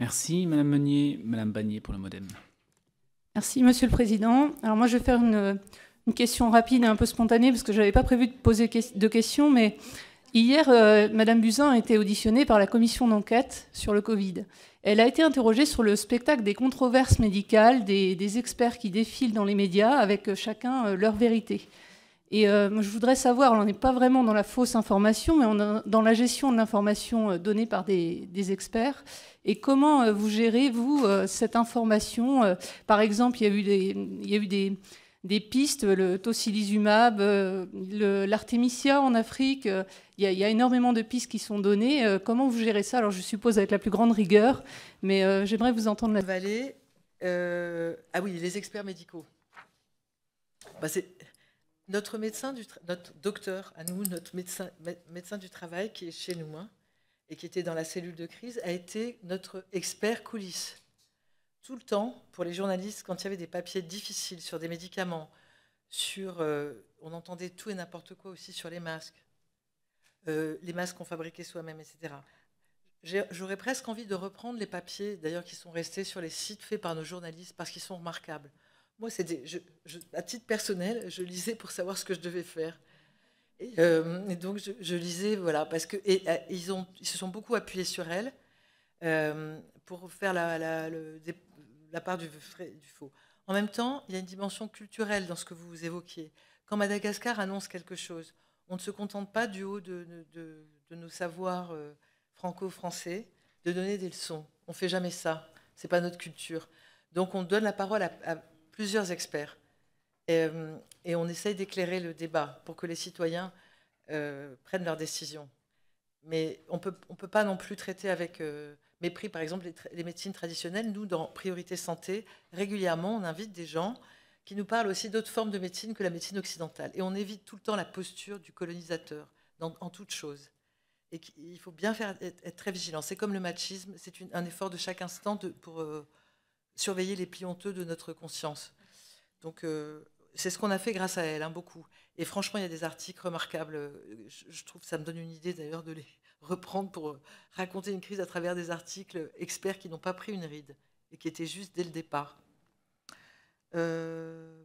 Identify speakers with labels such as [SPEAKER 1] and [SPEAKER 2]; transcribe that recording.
[SPEAKER 1] Merci, Madame Meunier. Madame Bagnier pour le Modem.
[SPEAKER 2] Merci, Monsieur le Président. Alors moi, je vais faire une, question rapide et un peu spontanée, parce que je n'avais pas prévu de poser de questions, mais hier, euh, Madame Buzyn a été auditionnée par la commission d'enquête sur le Covid. Elle a été interrogée sur le spectacle des controverses médicales, des, experts qui défilent dans les médias avec chacun euh, leur vérité. Et euh, je voudrais savoir, on n'est pas vraiment dans la fausse information, mais on est dans la gestion de l'information euh, donnée par des, experts. Et comment vous gérez, vous, cette information Par exemple, il y a eu des, a pistes, le tocilizumab, l'artémisia en Afrique. Il y, a, énormément de pistes qui sont données. Comment vous gérez ça? Alors, je suppose avec la plus grande rigueur, mais j'aimerais vous entendre
[SPEAKER 3] là Vallée, ah oui, les experts médicaux. Bah, notre médecin, du notre docteur, à nous, notre médecin, médecin du travail qui est chez nous hein, et qui était dans la cellule de crise, a été notre expert coulisses. Tout le temps, pour les journalistes, quand il y avait des papiers difficiles sur des médicaments, sur, euh, on entendait tout et n'importe quoi aussi sur les masques, euh, les masques qu'on fabriquait soi-même, etc. J'aurais presque envie de reprendre les papiers, d'ailleurs, qui sont restés sur les sites faits par nos journalistes, parce qu'ils sont remarquables. Moi, c'est à titre personnel, je lisais pour savoir ce que je devais faire. Et, euh, donc, je, lisais, voilà, parce que et, euh, ils, ont, ils se sont beaucoup appuyés sur elle euh, pour faire la, la, la part du, du, faux. En même temps, il y a une dimension culturelle dans ce que vous évoquiez. Quand Madagascar annonce quelque chose, on ne se contente pas du haut de, de, de nos savoirs franco-français de donner des leçons. On fait jamais ça. C'est pas notre culture. Donc, on donne la parole à, à plusieurs experts. Euh, et, on essaye d'éclairer le débat pour que les citoyens euh, prennent leurs décisions. Mais on peut, ne peut pas non plus traiter avec euh, mépris, par exemple, les, médecines traditionnelles. Nous, dans Priorité Santé, régulièrement, on invite des gens qui nous parlent aussi d'autres formes de médecine que la médecine occidentale. Et on évite tout le temps la posture du colonisateur en toute chose. Et il faut bien être, très vigilant. C'est comme le machisme, c'est un effort de chaque instant pour surveiller les plis de notre conscience. Donc, euh, c'est ce qu'on a fait grâce à elle, hein, beaucoup. Et franchement, il y a des articles remarquables. Je, trouve que ça me donne une idée d'ailleurs de les reprendre pour raconter une crise à travers des articles experts qui n'ont pas pris une ride et qui étaient juste dès le départ. Euh,